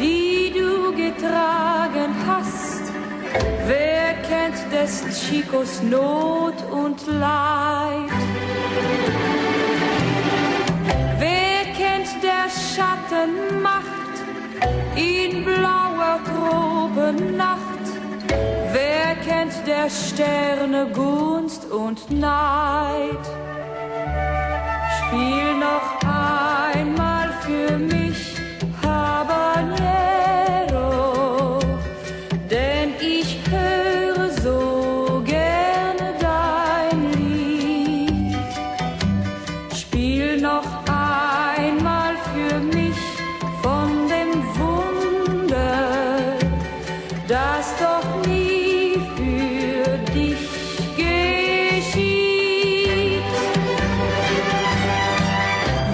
die du getragen hast. Wer kennt des Chicos Not und Leid? Wer kennt der Schatten Macht in blauer, groben Nacht? Wer kennt der Sterne Gunst und Neid? Spiel noch Noch einmal für mich von dem Wunder, das doch nie für dich geschieht.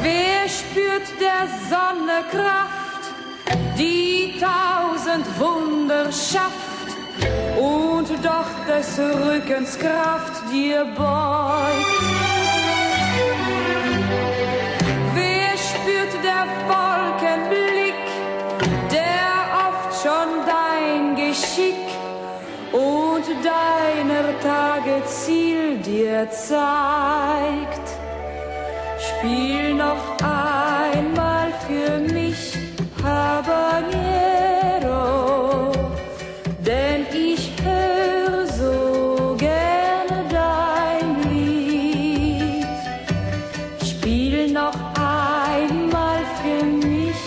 Wer spürt der Sonne Kraft, die tausend Wunder schafft und doch des Rückens Kraft dir beugt? Und deiner Tage Ziel dir zeigt? Spiel noch einmal für mich Habanero, denn ich höre so gerne dein Lied. Spiel noch einmal für mich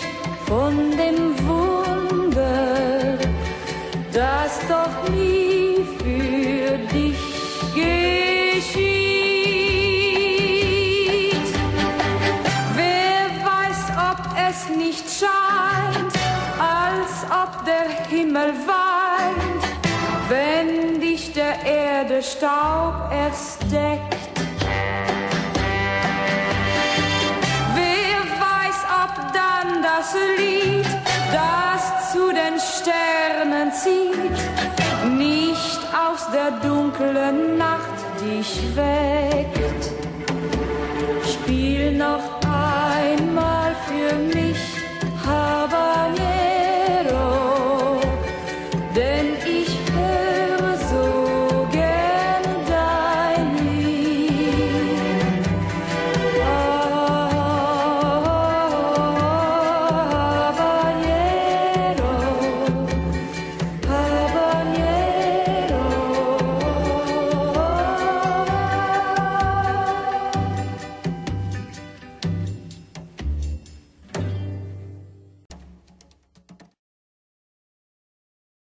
von dem Wunder, das doch nie geschieht. Wer weiß, ob es nicht scheint, als ob der Himmel weint, wenn dich der Erde Staub erst deckt. Wer weiß, ob dann das Lied, das zu den Sternen zieht, nicht aus der dunklen dich weckt.